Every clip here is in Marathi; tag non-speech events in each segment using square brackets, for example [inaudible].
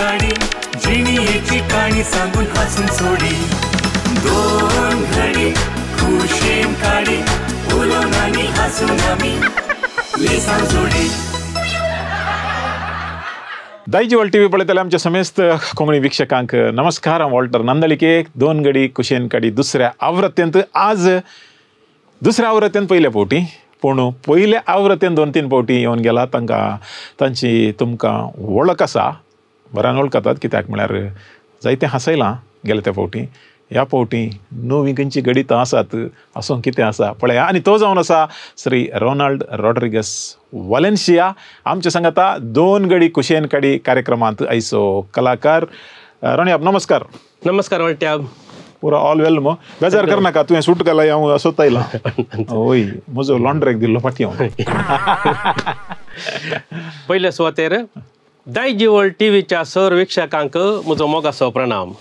काढी जिणीची काणी सांगून हसून सोडी. दोन घडी खुशेन काढी बोलून आणि हसून आम्ही लेसान सोडी. दायजी वॉल टी व्ही पळयताले आमच्या समेस्त कोंकणी वीक्षकांक नमस्कार. हांव वॉल्टर नांदलिके दोन गडी कुशेन काडी दुसऱ्या आवृत्तेंत आज दुसऱ्या आवृत्तेंत पयल्या फावटी पूण पयल्या आवृत्तेन दोन तीन फावटी येवन गेला. तांकां तांची तुमकां वळख आसा बऱ्यान वळखतात कित्याक म्हळ्यार जायते हांसयलां गेले त्या फावटी. ह्या फावटी नवी खंयची गणितां आसात आसूं कितें आसा पळया. आनी तो जावन आसा श्री रोनाल्ड रॉड्रिगस वालेन्शिया आमचे सांगाता दोन गडी कुशेन काडी कार्यक्रमांत आयचो कलाकार. रोनियाब नमस्कार. नमस्कार वळट्या पुरो ऑल वेल मो. बेजार कर नाका तुवें सूट केला हांव सोदता येयला होय [laughs] म्हजो लॉन्ड्रेक दिल्लो फाटी हांव. [laughs] पयले सुवातेर दायजी वर्ल्ड टीव्हीच्या सर विक्षकांक म्हजो मोगासो प्रणाम.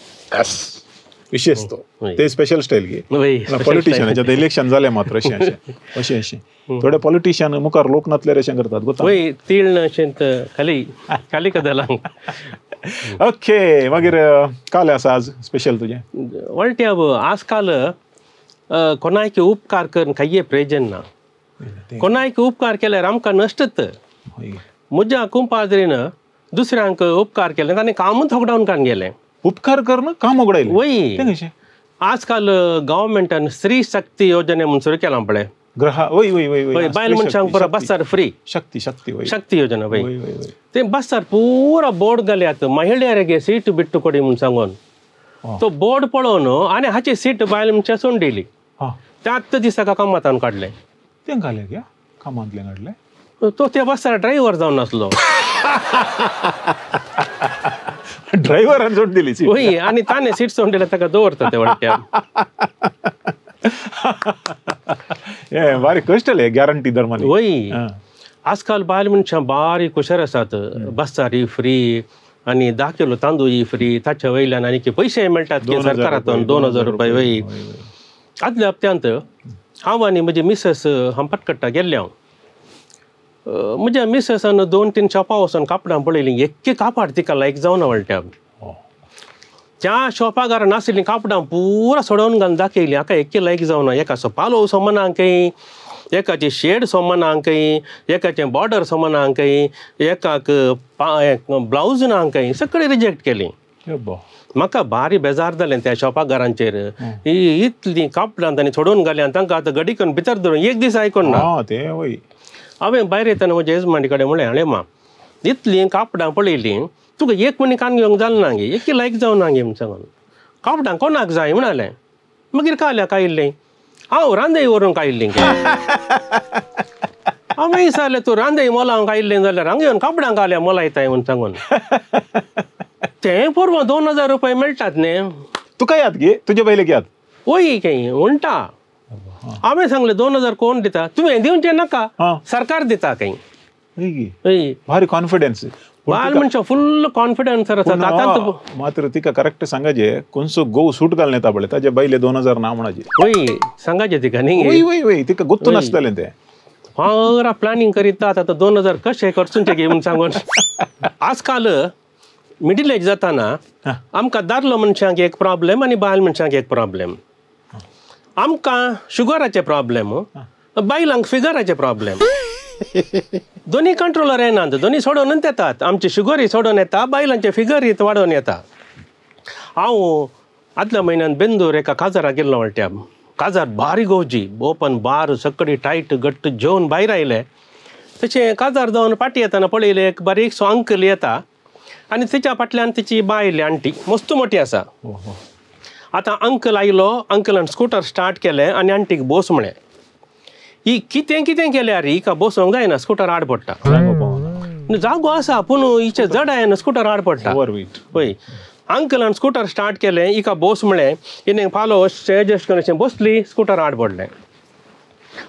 विशेष तो. ते स्पेशल स्टाईल घे पॉलिटिशियनाचे आतां इलेक्शन जालें मात्र अशें अशें. अशें अशें. थोडे पॉलिटिशियन मुखार लोक नातल्यार अशें करतात गोता? वय अशें खाली. खाली कदलांक ओके मागीर काल आसा आज स्पेशल तुजें? वळट्या आजकाल अ, कोणायक उपकार करून काही प्रयोजन ना. कोणायक उपकार केल्यार आमकां नश्टत. म्हज्या कुंपाद्रीन दुसऱ्यांक उपकार केले. ताणें कामूच थोकडावन कान गेलें. उपकार कर ना काम उगडायलें वय तें कशें आजकाल गव्हर्मेंटान स्त्री शक्ती योजने म्हणून सुरू केला पळय ग्रहा वय वय वय वय वय बायल मनशांक पुरो बसार फ्री शक्ती शक्ती वय शक्ती योजना वय ते बसार पुरो बोर्ड घाल्यात महिळ्याರಿಗೆ सीट बिट्टू कोडी म्हणून सांगून. तो बोर्ड पळोवन आनी हाची सीट बायल मनशा सोडली हां. त्याच दिसाका कामातान काडले तें घालें घ्या कामांतलें घडलें तो त्या बसार ड्रायव्हर जावन नासलो [laughs] ड्रायव्हरान सोड दिली वय आनी ताणें सीट सोडले ताका दवरता ते वळट्या हे [laughs] बारी कश्टले गॅरंटी धर्मानी वय हां. आजकाल बायल मनशां बारीक हुशार आसात बसारी फ्री आणि धा किलो तांदूळ फ्री ताच्या वयल्यान आनी पयशे मेळटात की दोन हजार सरकारातून रुपये, दोन हजार रुपये वय. आदल्या हप्त्यांत हांव आनी म्हजी मिसस हंपटकट्टा गेल्ले हांव म्हज्या मिससान दोन तीन शॉपां वचून कापडां पळयलीं एक्के कापड तिका लायक जावना वळट्या. त्या शॉपाकार नाशिल्लीं कापडां पुरा सोडोवन घालून दाखयलीं हाका एक्के लायक जावना एका पालो सोमनांकय एकाचे शेड सोमनांकय एकाचे बॉर्डर सोमनांकय एकाक ब्लावज नांकय सगळें रिजेक्ट केलीं. म्हाका भारी बेजार जालें त्या शॉपाकारांचेर ही इतलीं कापडां तांणी सोडून घाली आनी तांकां आतां गडी करून भितर धरून एक दीस आयकून ना. तें हांवें भायर येताना म्हज्या यजमानी कडेन म्हळें हाणे मा इतलीं कापडां पळयलीं तुका एक मणी कान घेवंक जालें ना गे एक लायक जावं ना गे म्हण सांगून कापडां कोणाक जाय म्हणालें मागीर काल्या कायल्लें हांव रांदय व्हरून कायल्लीं गे हांवें विचारलें तूं रांदय मोलां कायल्लें जाल्यार हांगा येवन कापडां काल्या मोला येताय म्हण सांगून तें पोरवां दोन हज़ार रुपया मेळटात न्ही तुका याद गे तुजे पयले याद वय खंय उलटा हांवें सांगलें दोन हजार कोण दिता? तुवें दिवचें नाका. सरकार दिता हय भारी कॉन्फिडन्स बाल मनशां फुल्ल कॉन्फिडन्स मात्र तिका करेक्ट सांगाजे कोणसो गोव सूट घालून येता पळय ताजे बैले दोन हजार ना म्हणाजे वय सांगाचे तिका न्ही? वय तिका गुत्तू नासतलें तें. फारा प्लॅनिंग करीत आतां दोन हजार कशे करचुंचे गे म्हूण सांगून. आजकाल मिडल एज जाताना आमकां दादलो मनशांक एक प्रॉब्लेम आनी बायल मनशांक एक प्रॉब्लेम आमकां शुगराचे प्रॉब्लेम बायलांक फिगराचे प्रॉब्लेम [laughs] दोन्ही कंट्रोलर येनात दोन्ही सोडोनच येतात आमची शुगरय सोडून येता बायलांचे फिगरय वाडोवन येता. हांव आदल्या म्हयन्यान बेंदूर एका काजाराक गेल्लो वळट्या काजार बारी गोवजी ओपन बार सकडी टायट घट्ट जेवन भायर आयले. तशें काजार जावन पाटी येताना पळयलें एक बारीकसो अंकल येता. आनी तिच्या फाटल्यान तिची बायल आंटी मस्त मोठी आसा. हो हो. आतां अंकल आयलो अंकलान स्कूटर स्टार्ट केलें आनी आंटीक बोस म्हळें ही कितें कितें केल्यार ही का बसोंक जायना स्कूटर आड पडटा. जागो आसा पूण हिचे जड आयना स्कूटर आड पडटा. पळय अंकलान स्कूटर स्टार्ट केलें हिका बोस म्हळें हिणें फालो एडजस्ट करून अशें बसली स्कूटर आड पडलें.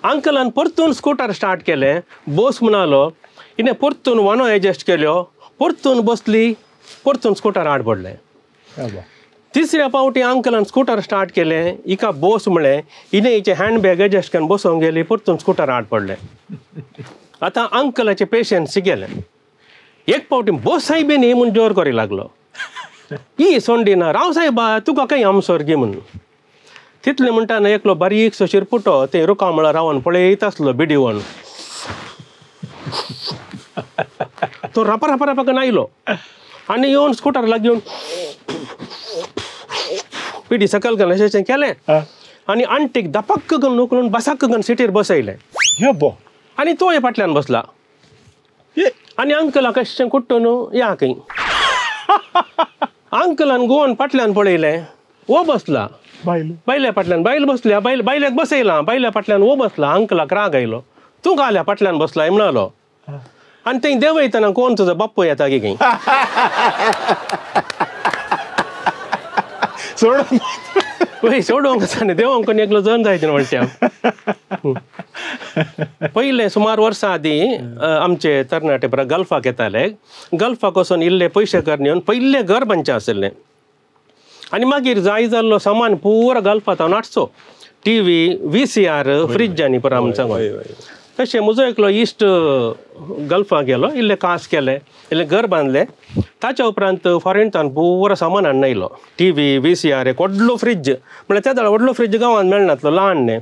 अंकलान परतून स्कूटर स्टार्ट केलें बोस म्हणालो हिणें परतून वानो एडजस्ट केल्यो परतून बसली परतून स्कूटर आड पडलें. तिसऱ्या पावटी अंकलान स्कूटर स्टार्ट केलें हिका बोस म्हळें हिणें हिचे हँडबॅग एडजस्ट करून बसोवंक गेली परतून स्कूटर आड पडलें. आतां अंकलाचे पेशन्स गेले. एक पावटी बोस साहेबीन ही म्हूण जोर करी लागलो. ही सोंडिना राव साहेबा तुका काही आमसोर गे म्हणून. तितले म्हणटाना एकलो बारीकसो शिरपुटो ते रुकामळा रावन पळयत आसलो बिडिवन तो रापा रापा रापा करून आयलो. आनी येवन स्कूटर लागून सकल घालून अशें केलें हा. आनी आंटीक दपक्क करून उखलून बसाक्क करून सिटीर बसयलें हे बो. आनी तो हे फाटल्यान बसला. ये आनी अंकला कशें कुट्टून? या खंय अंकलान गोवन फाटल्यान पळयलें वो बसला. बायल बायल्या फाटल्यान बायल बसल्या बायल बायल्याक बसयला. बायल्या फाटल्यान वो बसला. अंकलाक राग आयलो. तूं गाल्या फाटल्यान बसला म्हणलो. आनी थंय देवयतना कोण तुजो बाप्पू येता गे? खंय [laughs] सोडून. पळय सोडूंक आसा देवांक एकलो जण जायते म्हणट्या पयले सुमार वर्सां आदीं आमचे तरणाटे परत गल्फाक येताले गल्फाक वचून इल्ले पयशे करून येवन पयले घर बांदचें आसलें आनी मागीर जाय जाल्लो सामान पुरो गल्फात हांव नाटचो T V V C R fridge आनी पुरो आमचो तशें म्हजो एकलो इश्ट गल्फाक गेलो इल्लें कास केलें इल्लें घर बांदलें ताच्या उपरांत फॉरेनच्यान पुरो सामान हाडून येयलो T V V C R एक व्हडलो फ्रीज म्हळ्यार त्या वेळार व्हडलो फ्रीज गांवांत मेळनातलो ल्हान न्ही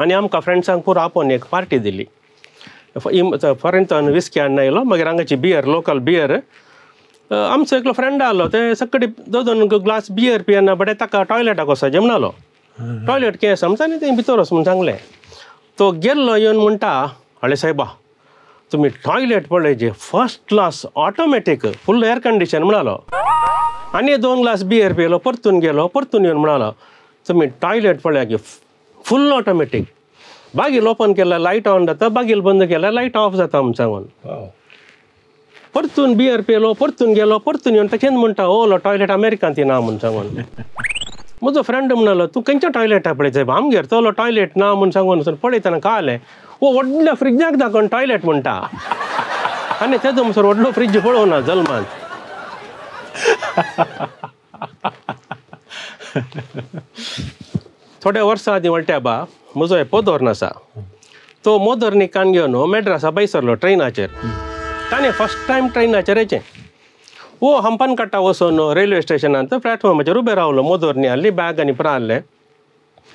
आनी आमकां फ्रेंड्सांक पुरो आपोवन एक पार्टी दिली फॉरेनच्यान विस्की हाडून येयलो मागीर हांगाची बियर लोकल बियर आमचो एकलो फ्रेंड आसलो ते सकडी दोन दोन ग्लास बियर पियेना बडे ताका टॉयलेटाक वचपाचें म्हणलो टॉयलेट केस समजा आनी थंय भितर वच म्हूण सांगलें तो गेल्लो येवन म्हणटा हळे सायबा तुमी toilet पळयचे first class automatic full air condition म्हणालो. आनी दोन ग्लास बियर पियलो परतून गेलो परतून येवन म्हणालो तुमी टॉयलेट पळया की फुल ऑटोमॅटीक बागील ओपन केल्यार लायट ऑन जाता बागील बंद केल्यार लायट ऑफ जाता म्हूण सांगून परतून बियर पियलो परतून गेलो परतून येवन ताचेंच म्हणटा ओलो टॉयलेट अमेरिकांत ना म्हूण सांगून [laughs] म्हजो फ्रेंड म्हणलो तूं खंयच्या टॉयलेटा पळयत सायब आमगेर चलो टॉयलेट ना म्हूण सांगून वचून पळयतना कळलें ओ व्हडल्या फ्रिजाक दाखोवन टॉयलेट म्हणटा आनी तेजो म्हणसर व्हडलो फ्रीज पळोवना जल्मांत थोड्या वर्सां आदीं वळट्या बा म्हजो हे पोदोर्न आसा तो मोदोर्निकान घेवन मेड्रासा बैसरलो ट्रेनाचेर ताणें फस्ट टायम ट्रेनाचेर येचें वो हंपन काटा वचून रेल्वे स्टेशनांत प्लॅटफॉर्माचेर उबे रावलो मोदोरनी हाडली बॅग आनी पुरो हाडलें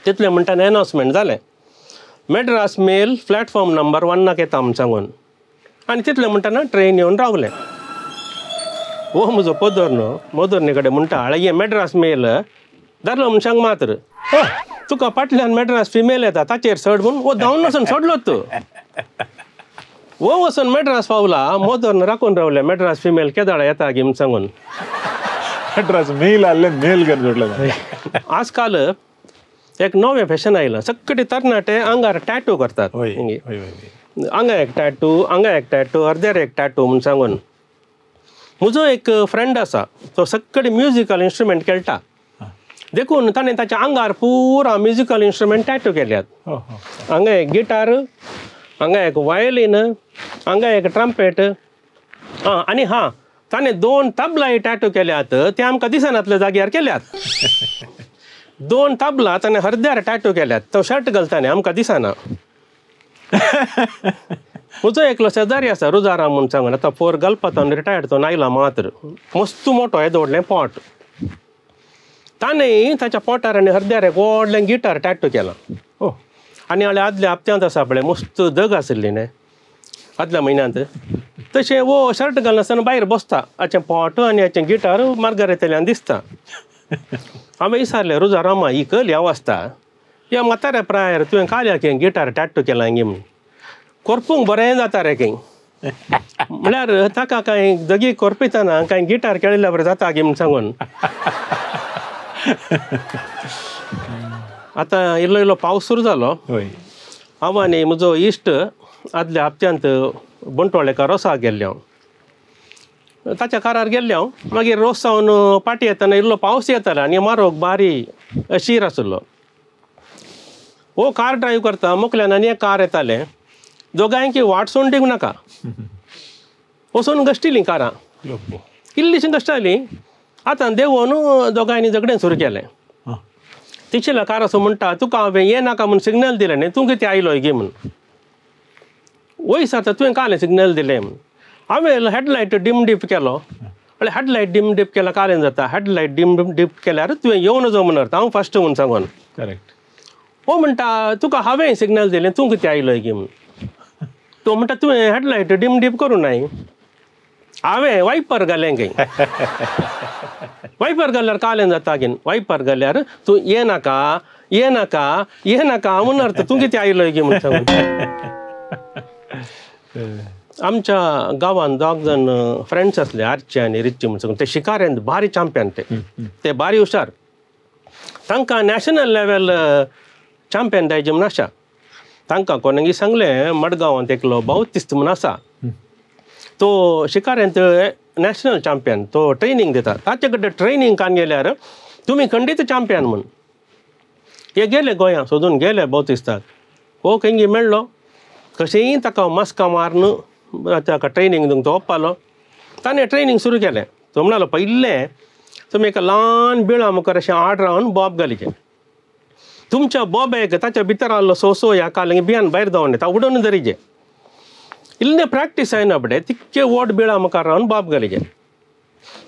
तितलें म्हणटाना एनावन्समेंट जालें। मेड्रास मेल प्लॅटफॉर्म नंबर वन्नाक येता म्हूण सांगून आनी तितलें म्हणटाना ट्रेन येवन रावलें। वो म्हजो पोदोर न्हू मोदोरनी कडेन म्हणटा ये मेड्रास मेल धाडलो म्हूण सांग मात्र। तुका फाटल्यान मेड्रास फिमेल येता ताचेर चड म्हूण वो धांवन वचून सोडलो तूं। [laughs] वो वचून मेड्रास पावला मोदोरन राखून रावले मेड्रास फिमेल केदाळा येता गी म्हूण सांगून. अड्रेस मेल आले मेल कर जोडलं आजकाल एक नवें फॅशन आयलां. सक्कटी तरणाटे आंगार टॅटू करतात. होय हिंगी. हांगा एक टॅटू हांगा एक टॅटू अर्द्यार एक टॅटू म्हूण सांगून. म्हजो एक फ्रेंड आसा तो सक्कडी म्युजिकल इन्स्ट्रुमेंट खेळटा देखून ताणें ताच्या आंगार पुरा म्युजिकल इन्स्ट्रुमेंट टॅटू केल्यात. हो हो. हांगा एक गिटार हांगा एक वायोलीन हांगा एक ट्रम्पेट आं आनी हां ताणें दोन तबलाय टॅटू केल्यात ते आमकां दिसनातल्या जाग्यार केल्यात दोन तबला ताणें हरद्यार टॅटू केल्यात तो शर्ट घालता न्ही आमकां दिसना म्हजो एकलो शेजारी आसा रुजाराम म्हूण सांगून आतां फोर गल्पातान रिटायर्ड तो नायला मात्र मस्त मोठो येदो व्हडलें पोट ताणें ताच्या पोटार आनी हरद्यार एक व्हडलें गिटार टॅटू केलां हो आनी हाळे आदल्या हप्त्यांत आसा पळय मस्त दग आसली न्ही आदल्या म्हयन्यांत तशें वो शर्ट घालनासतना भायर बसता. हाचें पोटो आनी हाचें गिटार मार्गार येतल्यान दिसता. हांवें विचारलें रुजा रामा ही कल ह्या वाजता. या म्हाताऱ्या प्रायर तुवें काल्या खंय गिटार टॅटू केला हिंगी म्हूण कोरपूंक बरें जाता रे खंय म्हळ्यार ताका कांय दगी कोरपिताना कांय गिटार केळिल्ल्या बरें जाता गे म्हूण सांगून. आतां इल्लो इल्लो पावस सुरू जालो होय. हांव आनी म्हजो इश्ट आदल्या हप्त्यांत बंटवाळेकार रोसाक गेल्ले हांव ताच्या कारार गेल्ले हांव मागीर रोस सावन पाटी येतना इल्लो पावस येतालो आनी मारोग बारी शीर आसलो. हो कार ड्रायव्ह करता मुखल्यान आनी एक कार येताले. दोगांयकी वाट सोडून दिवंक नाका. वचून गश्टिलीं कारां. लोक इल्लीशीं गश्टालीं आतां देवून दोगांयनी झगडें सुरू केलें. तिचेला कार असो म्हणटा तुका हांवें ये नाका म्हूण सिग्नल दिलें न्ही? तूं कितें आयलो गे म्हूण वयस आतां तुवें काले सिग्नल दिलें म्हूण हांवें हेडलायट डीम डीप केलो. म्हळ्यार हेडलायट डीम डीप केल्यार कालें जाता? हेडलायट डीम डीप केल्यार तुवें येवन जो म्हणून अर्थ हांव फस्ट म्हूण सांगून करेक्ट हो म्हणटा तुका हांवें सिग्नल दिलें तूं कितें आयलोय गी म्हूण तो म्हणटा तुवें हेडलायट डीम डीप करूं नाय हांवें वायपर घालें गे वायपर घाल्यार कालें जाता घेन वायपर घाल्यार तूं ये नाका ये नाका ये नाका म्हूण अर्थ तूं कितें आयलोय गे म्हूण सांगून आमच्या गांवांत दोग जण फ्रेंड्स आसले आरचे आनी रिच्ची म्हणून सांगून ते शिकाऱ्यांत भारी चॅम्पियन ते ते भारी हुशार तांकां नॅशनल लेवल चॅम्पियन जायचे म्हूण आसा तांकां कोणांगी सांगलें मडगांवांत एकलो बावतिस्त म्हूण आसा तो शिकाऱ्यांत नॅशनल चॅम्पियन तो ट्रेनींग दिता ताचे कडेन ट्रेनींग कान गेल्यार तुमी खंडीत चॅम्पियन म्हूण हे गेले गोंया सोदून गेले बौतिस्ताक हो खंयी मेळ्ळो कशेंय ताका मस्का मारून ताका ट्रेनींग दिवंक तो ओप्पालो. ताणें ट्रेनींग सुरू केलें. तो म्हणालो पयलें तुमी एका ल्हान बिळा मुखार अशें आड रावन बॉब घालीचें तुमच्या बॉबेक ताच्या भितर आसलो सोसो ह्या कालिंग बियान भायर धांवन ता उडोवन धरिचें इल्लें प्रॅक्टीस जायना फुडें तितके व्हड बिळा मुखार रावन बॉब घालीचें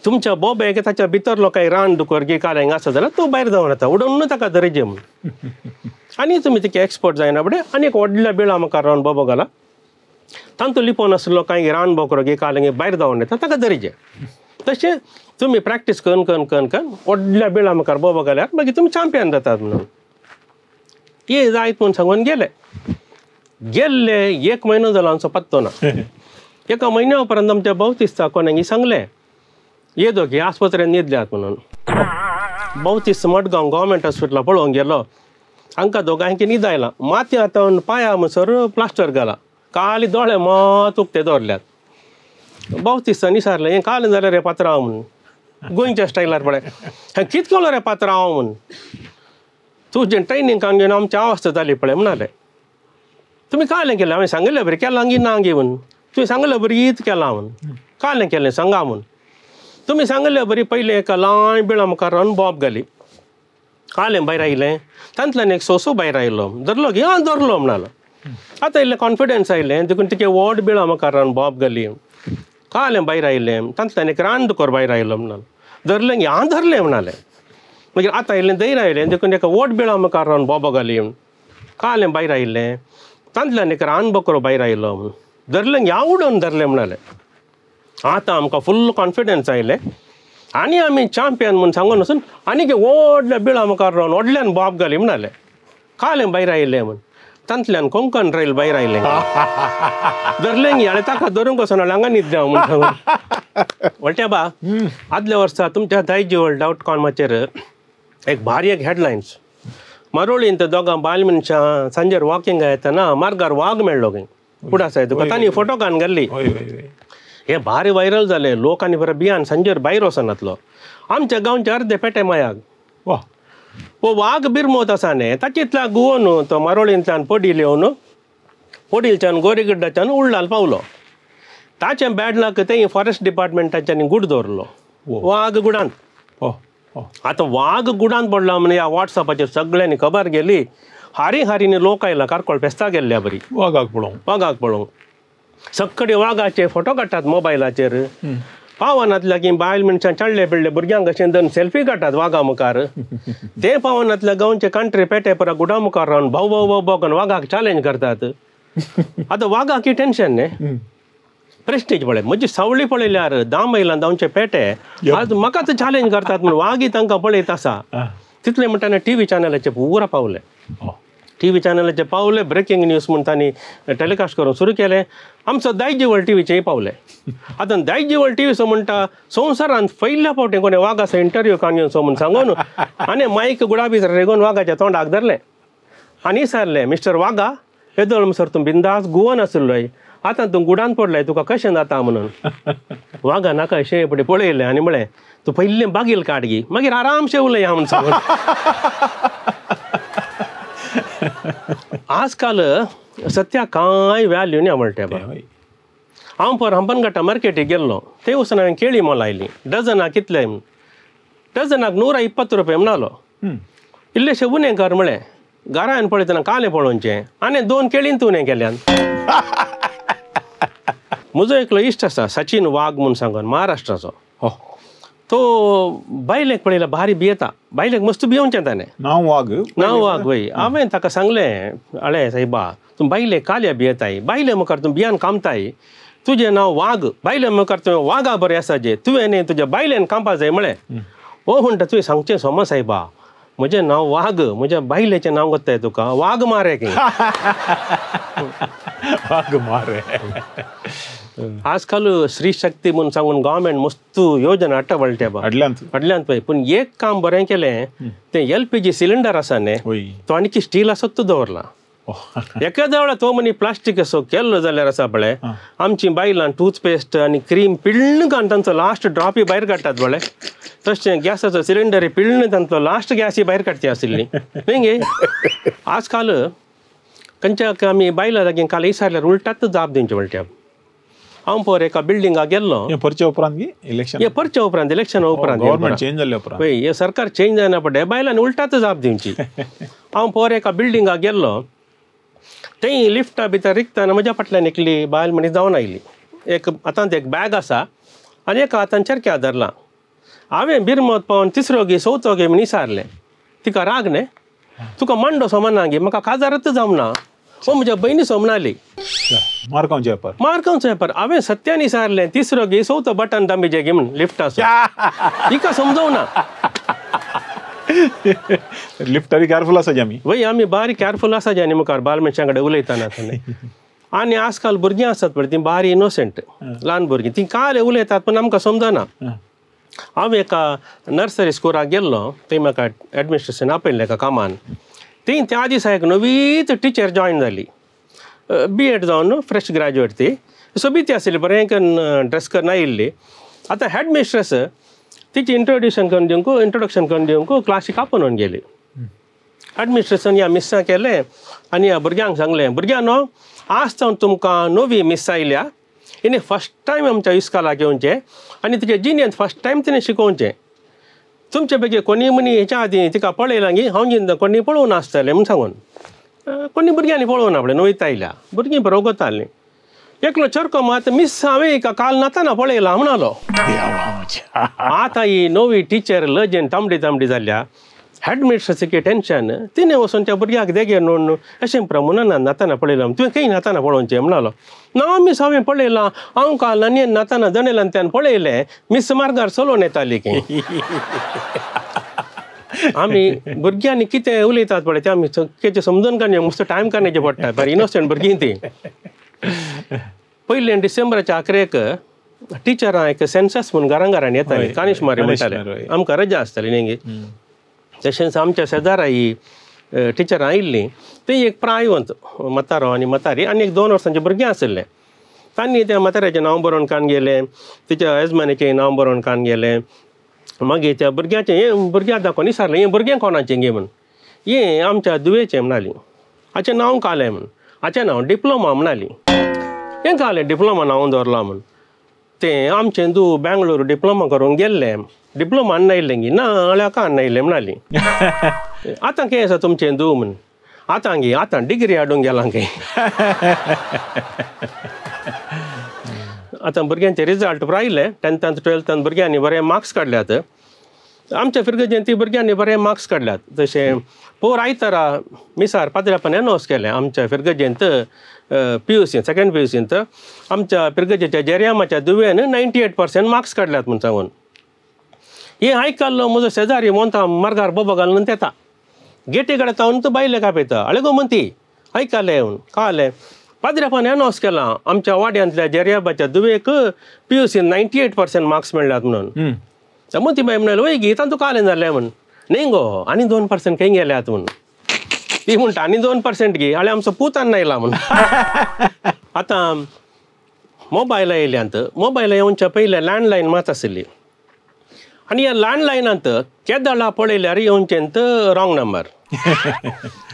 तुमच्या बॉबेक ताच्या भितर लोकांक रान दुकर गे कालिंग आसा जाल्यार तो भायर धांवन येता उडोवन ताका धरीचें म्हणून आनी तुमी तिका एक्सपर्ट जायना बडे आनी एक व्हडल्या बिळा मुखार रावन बोबो घाला तांतूं लिपोवन आसलो कांय रान बोकरो गे कालिंग भायर धांवन येता ताका धरीचें तशें तुमी प्रॅक्टीस करून करून करून करून व्हडल्या बिळा मुखार बोबो घाल्यार मागीर तुमी चॅम्पियन जातात म्हणून ये जायत म्हूण सांगून गेले गेल्ले एक म्हयनो जालो आमचो पत्तो ना. [laughs] एका म्हयन्या उपरांत आमच्या बावतिस्ता कोणांगी सांगलें ये दोगी आस्पत्रेन न्हिदल्यात म्हणून. बावतिस्त मडगांव गव्हर्मेंट हॉस्पिटला पळोवंक गेलो. हांकां दोगांयकी न्हीद आयला माती आतां पांया म्हणसर प्लास्टर घाला. काली दोळे मत उक्ते दवरल्यात बावतिस्ता निसारलें हें काल जालें रे पात्रांव म्हणून. गोंयच्या स्टायलार पळय हें कित केलो रे पात्रांव म्हणून? तुजें ट्रेनींग कान घेवन आमची अवस्था जाली पळय म्हणाले. तुमी कालें केलें? हांवें सांगलें बरें केलां गी ना गे म्हूण तुवें सांगलें बरी ईद केलां म्हूण कालें केलें? सांगा म्हूण तुमी सांगलें बरी पयलीं एका ल्हान बिळा मुखार रावन बॉब घाली. कालें भायर आयलें तांतल्यान एक सोसो भायर आयलो धरलो गी आं धरलो म्हणालो. आतां इल्लें कॉन्फिडन्स आयलें. देखून तिके व्हड बिळा मुखार रावन बॉब घाली. कालें भायर आयलें तांतल्यान एक रान दुकोर भायर आयलो म्हणालो. धरलें गी हांव धरलें म्हणालें. मागीर म्हणजे आतां आयलें दैर आयलें देखून एका व्हड बिळा मुखार रावन बॉबो घाली. कालें भायर आयलें तांतल्यान एक रान बकरो भायर आयलो म्हूण धरलें हांव उडोवन धरलें म्हणालें आतां आमकां फुल्ल कॉन्फिडन्स आयलें आनी आमी चॅम्पियन म्हूण सांगून वचून आनीक व्हडल्या बिळा मुखार रावन व्हडल्यान बॉब घाली म्हणालें कालें भायर आयलें म्हूण तांतल्यान कोंकण रैल भायर आयलें धरलें आनी ताका धरूंक वचून हांगा न्हीद देंव म्हूण सांगून वळट्या बा आदल्या वर्सा तुमच्या दायजी वर्ल्ड डावट कॉमाचेर एक भारी एक हेडलायन्स मरोळीन ते दोगां बायल मनशां सांजेर वॉकिंग येतना मार्गार वाग मेळ्ळो खंय फुडें आसाय तुका तांणी फोटो कान घाल्ली वय वय वय हे भारी व्हायरल जाले लोक आनी बरें बियान सांजेर भायर वचनातलो आमच्या गांवचे अर्दे पेटे मायाक वा वो वाघ बिरमोत आसा न्ही ताचेंतल्या गुवोन तो मारोळींतल्यान पडील येवन पडीलच्यान गोरेगड्डाच्यान उरलाल पावलो ताचें बॅड लक तें फॉरेस्ट डिपार्टमेंटाच्यानी गुड दवरलो वाघ गुडांत हो हो आतां वाघ गुडांत पडला म्हण ह्या वॉट्सॅपाचेर सगळ्यांनी खबर गेली हारी हारीनी लोक आयला कारकोळ फेस्ता गेल्ल्या बरी वागाक पळोवंक वाघाक पळोवंक सक्कडे वाघाचे फोटो काडटात मोबायलाचेर पावनांतल्या की बायल मनशां चडले बिडले भुरग्यांक अशें दोन सेल्फी काडटात वाघा मुखार ते पावनांतल्या गांवचे कंट्री पेटे परा गुडा मुखार रावन भाऊ भाऊ भाऊ भाऊ करून वाघाक चॅलेंज करतात आतां वाघाक ही टेन्शन न्ही प्रेस्टीज पळय म्हजी सावळी पळयल्यार मैलां जावचे पेटे आज म्हाकाच चॅलेंज करतात म्हणून वाघी तांकां पळयत आसा. तितले म्हणटाने टी व्ही चॅनलाचे पुरा पावले हो. टी व्ही चॅनलाचे पावले ब्रेकिंग न्यूज म्हूण तांणी टॅलिकास्ट करून सुरू केले आमचो दायज वर्ल्ड टी व्हीचेय पावले आतां दायज वर्ल्ड टी व्ही सो म्हणटा संवसारांत पयल्या फावटी कोणे वाघाचो इंटरव्यू घेवन सो म्हूण सांगून आनी मायक गुडा भितर रेगून वाघाच्या तोंडाक धरलें आनी सांगलें मिस्टर वाघा येदोळ म्हणसर तूं बिंदास गोवन आसलोय आतां तूं गुडान पडलाय तुका कशें जाता म्हणून? वागा नाका अशें पडे पळयलें आनी म्हळें तूं पयलें बागील काड गी मागीर आरामशें उलय हांव आज काल सत्या कांय व्हॅल्यू ना म्हणटा हांव पर हंपनघाटा मार्केटीक गेल्लो ते वचून हांवें केळी मोल आयली डजना कितले? डजनाक नुरा इಪ್ಪತ್ತು रुपये म्हणालो. इल्लेशे उणें कर म्हळें घरा हांवें पळयतना काले पळोवचें आनी दोन केळीन तूं उणें केल्यान. [laughs] म्हजो एकलो इश्ट आसा सचिन वाघ म्हूण सांगून महाराष्ट्राचो. हो. तो बायलेक पळयला भारी भियेता बायलेक मस्त भियोवचें ताणें नाव वाघ. नांव वाग वय हांवें ताका सांगलें आळे सायबा तूं बायले काल्या भियेताय बायले मुखार तूं बियान कामताय तुजें नांव वाघ. बायले मुखार तुवें वागा बरें आसा जे. तुवें न्ही तुज्या बायलेन कामपा जाय म्हळें ओ म्हणटा तुवें सांगचें सोमा सायबा म्हजें नांव वाघ म्हज्या बायलेचें नांव कोत्ताय तुका. वाघ मारे की. [laughs] वाघ मारे. [laughs] शक्ती म्हणून सांगून गव्हर्मेंट मस्त योजना हाडटा वळट्या बा. हाडल्यांत फाटल्यान पळय पूण एक काम बरें केलें तें एल पी जी सिलिंडर आसा न्ही तो आनी स्टील आसत तो दवरला. हो. एखाद्या वेळा तो मनी प्लास्टीक असो केल्लो जाल्यार आसा पळय आमची बायलां टूथपेस्ट आनी क्रीम पिळ्ळ काडून तांचो लास्ट ड्रॉपी भायर काडटात पळय तशें गॅसाचो सिलिंडर पिळ्ळ तांचो लास्ट गॅस भायर काडची आशिल्ली न्ही गे आजकाल खंयच्या आमी बायलां लागीं काल विचारल्यार उलटात जाप दिवचे पडटा हांव पळय एका बिल्डिंगाक गेल्लो परचे उपरांत इलेक्शन हे परच्या उपरांत इलेक्शना उपरांत गव्हर्नमेंट चेंज जाल्ले उपरांत पळय हे सरकार चेंज जायना पडे बायलांनी उलटात जाप दिवची हांव पोर एका बिल्डिंगाक गेल्लो थंय लिफ्टा भितर रिकताना म्हज्या फाटल्यान एकली बायल मनीस जावन आयली एक हातांत एक बॅग आसा आनी एका हातान चरक्या धरला हांवें बिरमत पावन तिसरो गे चवथो गे म्हण विचारलें तिका राग न्ही तुका मांडो समना गे म्हाका काजारच जावना हो म्हज्या भयणी समनाली मार्कांव जेपर मार्कांचो पेपर हांवें सत्यान विचारलें तिसरो गे चवथो बटन दामिजे गे म्हण लिफ्टाचो तिका [laughs] समजवना [laughs] लिफ्टरी केअरफुल आसा आमी वय आमी बारी केअरफूल आसा जे आनी मुखार बाल मनशां कडेन उलयतना थंय [laughs] आनी आजकाल भुरगीं आसतात पळय तीं बारी इनोसंट ल्हान भुरगीं तीं काल उलयतात पूण आमकां समजना. हांव एका नर्सरी स्कुलाक गेल्लो थंय म्हाका एडमिनिस्ट्रेशन आपयल्लें एका कामान? ती त्या दिसा एक नवीच टिचर जॉयन जाली बी एड जावन फ्रेश ग्रॅज्युएट ती. सोबीत आसली बरें करून ड्रेस करून आयिल्ली आतां हेड मिस्ट्रेस तिची इंट्रोड्युशन करून दिवंक इंट्रोडक्शन करून दिवंक क्लासीक आपोवन गेली. एडमिनिस्ट्रेशन ह्या मिस्सां केलें आनी ह्या भुरग्यांक सांगलें भुरग्यांनो आज सावन तुमकां नवी मिस आयल्या. हिणें फस्ट टायम आमच्या इस्कालाक येवचें आनी तिच्या जिनियन फस्ट टायम तिणें शिकोवचें तुमचे पैकी कोणी मनी हेच्या आदी तिका पळयलां गी हांव जिंदा कोणी पळोवं नासतलें म्हूण सांगून कोणी भुरग्यांनी पळोवना आपलें नवयता आयल्या भुरगीं बरो वगतालीं एकलो चरको मात मिस हांवें हिका काल नाताना पळयला म्हणलो आतां ही नवी टिचर लजेन तांबडी तांबडी जाल्या हेडमिस्ट्रेसीचे टेन्शन तिणें वचून त्या भुरग्याक देगेर नोंद अशें प्रमाणान नाताना पळयलां तुवें खंय नाताना पळोवचें म्हणलो. ना मिस हांवें पळयलां हांव काल नानी नाताना जणेलान त्यान पळयलें मिस मार्गार चलोवन येताली की. आमी भुरग्यांनी कितें उलयतात पळय तें आमी चक्केचें समजून काडचें मस्त टायम काडचें पडटा बरें इनोसंट भुरगीं तीं. पयले डिसेंबराच्या अकरेक टिचरां एक सेन्सस म्हणून घरां घरांनी येतालीं. हय, कानिश मारी कानिश म्हणटाले. आमकां रजा आसताली न्ही तशेंच आमच्या शेजाराई ही टिचरां आयिल्लीं ती एक प्रायवंत मतारो आनी मतारी आनी एक दोन वर्सांचें भुरगें आशिल्लें. तांणी त्या मताऱ्याचें नांव बरोवन कान गेलें तिच्या यजमानीचें नांव बरोवन कान गेलें. मागीर त्या भुरग्याचें हें भुरग्याक दाखोवन विचारलें हें भुरगें कोणाचें गे म्हण? हें आमच्या दुवेचें म्हणालीं. हाचें नांव कालें म्हण? हाचें नांव डिप्लोमा म्हणली. हें कालें डिप्लोमा नांव दवरलां म्हण? तें आमचें दू बेंगलोर डिप्लोमा करूंक गेल्लें. ना अळ्याका हाडून आयिल्लें म्हणली आतां कितें आसा तुमचें तूं म्हण आतां गे आतां डिग्री हाडूंक गेलां गे आतां भुरग्यांचे रिजल्ट पुरो आयले टेन्थांत टुवेल्थांत भुरग्यांनी बरे मार्क्स काडल्यात आमच्या फिरगेजेन ती भुरग्यांनी बरे मार्क्स काडल्यात जशें पोर आयतारा मिसार पाद्र्यापण एनोस केलें आमच्या फिरगेजेंत पी यू सीन सेकंड पी यू सींत आमच्या फिरगेजेच्या जेरियामाच्या दुवेन नायन्टी एट पर्सेंट मार्क्स काडल्यात म्हूण सांगून हे आयकल्लो म्हजो शेजारी मोनता मार्गार बोबो घालून येता गेटी कडेन तावन तूं बायले कापयता अळे गो म्हणती आयकले येवन कळलें पाद्र्यापण एनोस केलां. आमच्या वाड्यांतल्या जेरियाबाच्या दुवेक पी यू सीन नायन्टी एट पर्सेंट मार्क्स मेळ्ळ्यात म्हणून. तर मग ती बाई म्हणाली वय गी तू कालें जालें म्हण न्ही गो आनी दोन पर्सेंट खंय गेल्यात म्हण ती म्हणटा आनी दोन पर्सेंट गे आल्या आमचो पुतान आयला म्हण [laughs] आतां मोबायल येयल्यांत मोबायल येवच्या पयले लँडलायन मात आशिल्ली आनी ह्या लँडलायनांत केदळा पळयल्यार येवचेंत रॉंग नंबर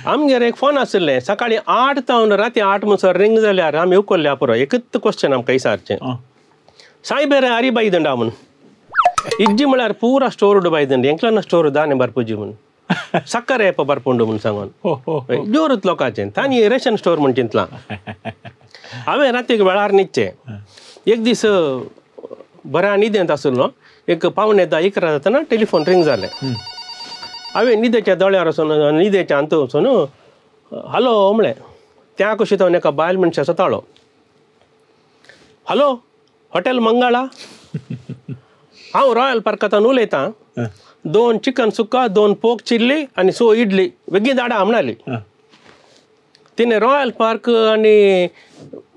आमगेर एक फोन आशिल्लें सकाळीं आठ जावन राती आठ म्हणसर रिंग जाल्यार आमी उखल्ल्या पुरो एकच क्वेश्चन आमकां विचारचें ಸಾಯ್ಬೇರೆ ಅರಿ ಬೈದಂಡ ಅವನು ಇಜ್ಜಿ ಮಳ್ಯಾರ ಪೂರ ಸ್ಟೋರ್ ಬೈದಂಡಿ ಎಂಕ್ಲನ್ನ ಸ್ಟೋರ್ ದಾನೆ ಬರ್ಪುಜಿ ಮುನ್ ಸಕ್ಕರೆ ಏಪ ಬರ್ಪುಂಡು ಮುನ್ सांगून जोरूच लोकांचें तांणी रेशन स्टोर म्हण चिंतलां [laughs] हांवें रातीक वेळार न्हिदचें एक दीस बऱ्या न्हिदेंत आसलो एक पावणे धा इकरा जाताना टेलिफोन रिंग जालें हांवें न्हिदेच्या दोळ्यार वचून न्हिदेच्या अंत वचून हॅलो म्हळें त्या कशी तो एका बायल मनशाचो ताळो हॅलो हॉटेल मंगाळा हांव रॉयल पार्कांतल्यान उलयतां दोन चिकन सुक्का दोन पोक चिल्ली आनी सो इडली बेगीन धाडा म्हणली तिने रॉयल पार्क आनी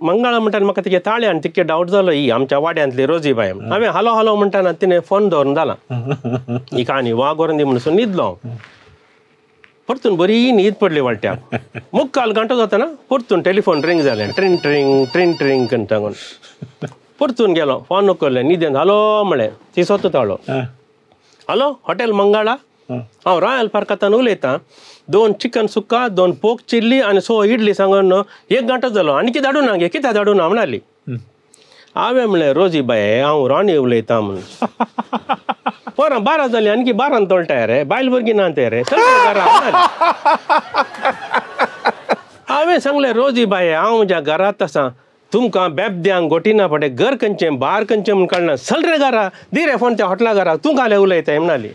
मंगळा म्हणटा म्हाका तेगे ताळे आनी तिके डावट जालो ही आमच्या वाड्यांतली रोजी बाय हांवें हालो हालो म्हणटाना तिने फोन दवरून जाला ही काणी वागोरून दी म्हणून न्हिदलो हांव. परतून बरी न्हीद पडली वाट्याक मुक्काल घंटो जाताना परतून टेलिफोन रिंग जालें ट्रिंग ट्रिंग ट्रिंग ट्रिंग करता परतून गेलो फोन उखल्लें न्हिदेंत हालो म्हळें ती सोत ताळो हॅलो हॉटेल मंगाळा हांव रॉयल पार्कांतल्यान उलयतां दोन चिकन सुक्का दोन पोक चिल्ली आनी सो इडली सांगून एक घंटो जालो आनी कितें धाडूं ना गे कितें धाडूं ना म्हणली हांवें म्हणलें रोजी बाय हांव राणी उलयतां म्हणून. पोरां बारा जालीं आनी बारान तोळटाय रे बायल भुरगीं ना ते रे. हांवें सांगलें रोजी बाय हांव म्हज्या घरांत आसां तुमकां बेबद्यांक गोटिना पडे घर खंयचें बार खंयचें म्हण कळना चल रे घरा. दी रे फोन त्या हॉटेला घरा तूं घाले उलयताय म्हणली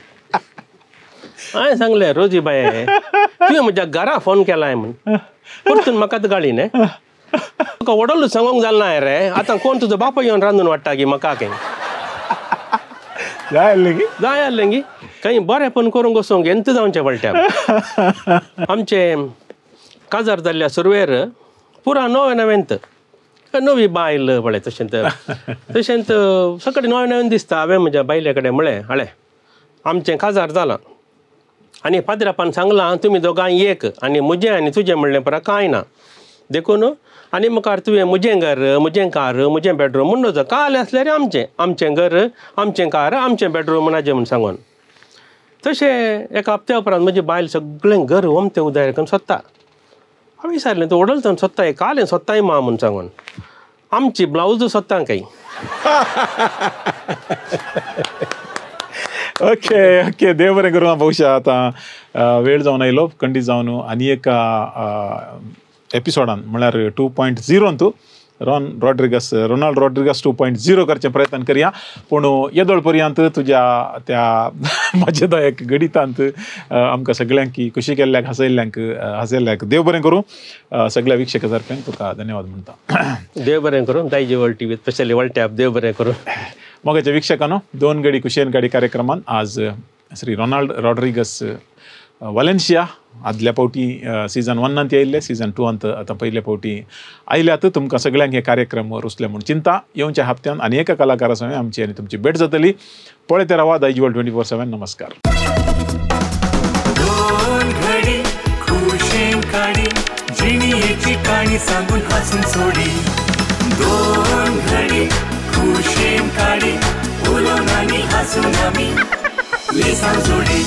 हांवें सांगलें रोजी बाय तुवें म्हज्या घरा फोन केलाय म्हण. परतून म्हाका गाडी न्ही तुका वडोलूच सांगूंक जालें ना रे. आतां कोण तुजो बापा येवन रांदून वाडटा गी म्हाका खंय जाय आसलें जाय आसलें गी खंय बरेंपण करूंक वचोंक एंत जावचें पडटा आमचे काजार जाल्ल्या सुरवेर पुरा नवे नवेंत नवी बायल पळय तशेंत. तशेंत सकाळी नवे नवें दिसता. हांवें म्हज्या बायले कडेन म्हळें हाळे. आमचें काजार जालां आनी पाद्रापान सांगलां तुमी दोगांय एक आनी म्हजें आनी तुजें म्हणलें परा कांय ना? देखून आनी मुखार तुवें म्हजें घर म्हजें कार म्हजें बेडरूम म्हण नजो काल आसल्यार आमचें? आमचें घर आमचें कार आमचें बेडरूम म्हणाचें म्हूण सांगून. तशें एका हप्त्या उपरांत म्हजी बायल सगळें घर होमतें उदार करून सोदता हांवें विचारलें तूं वडलतन सोदताय कालें सोदताय मा म्हूण सांगून. आमची ब्लावज सोदता काही. [laughs] ओके ओके देव बरें करूं हांव भविश्या आतां वेळ जावन आयलो कंडी जावन आनी एक एपिसोडान म्हळ्यार टू पॉयंट झिरोन तूं Ron Rodrigues Ronald Rodrigues two point zero करचे प्रयत्न करया पूण येदोळ पर्यंत तुज्या त्या मजेदायक गणितांत आमकां सगळ्यांक खुशी केल्ल्याक हसयल्ल्यांक हसयल्ल्याक देव बरें करूं सगळ्या विक्षक तुका धन्यवाद म्हणटा देव बरें करूं Daiji world T V specially world tap देव बरें करूं मोगाच्या विक्षकांनो दोन गडी कुशेन गाडी कार्यक्रमान आज श्री रोनाल्ड रॉड्रिगस अ, आदल्या पावटी सिजन वनांत आयिल्ले सिजन टूआंत आतां पयले फावटी आयल्यात तुमकां सगळ्यांक हे कार्यक्रम रुसले म्हूण चिंता येवच्या हप्त्यान आनी एका कलाकारा समेत आमची आनी तुमची भेट जातली पळयते रावा Daiji world twenty four seven नमस्कार काणी सांगून हसून सोडी दोन घडी खुशेन काडी उलोवन आनी हसून आमी लेसां सोडी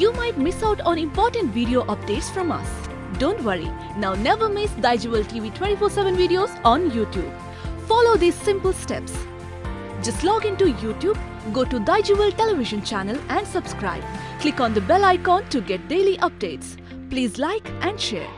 You might miss out on important video updates from us. Don't worry, now never miss Digital TV 24 7 videos on YouTube. Follow these simple steps. Just log into YouTube, go to Digital television channel and subscribe. Click on the bell icon to get daily updates. Please like and share.